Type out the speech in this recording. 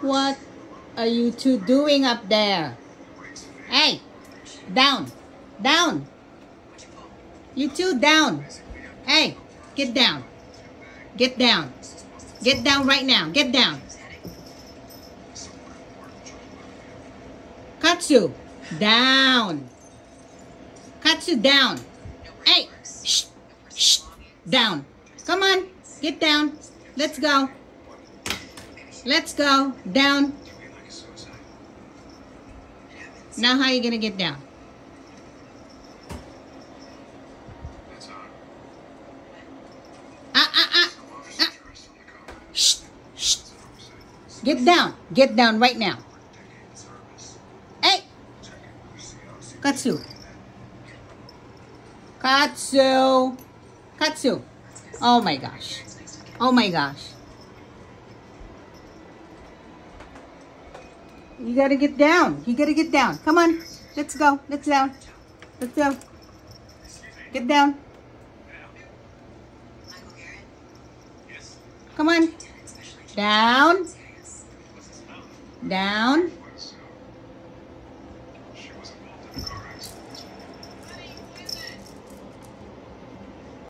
What are you two doing up there? Hey, down, down. You two down. Hey, get down. Get down. Get down right now. Get down. Katsu, down. Katsu, down. Hey, shh, shh, down. Come on, get down. Let's go. Let's go. Down. Now how are you going to get down? Ah, ah, ah. ah. Shh, shh. Get down. Get down right now. Hey. Katsu. Katsu. Katsu. Oh my gosh. Oh my gosh. You gotta get down. You gotta get down. Come on. Let's go. Let's down. Let's go. Get down. Come on. Down. Down.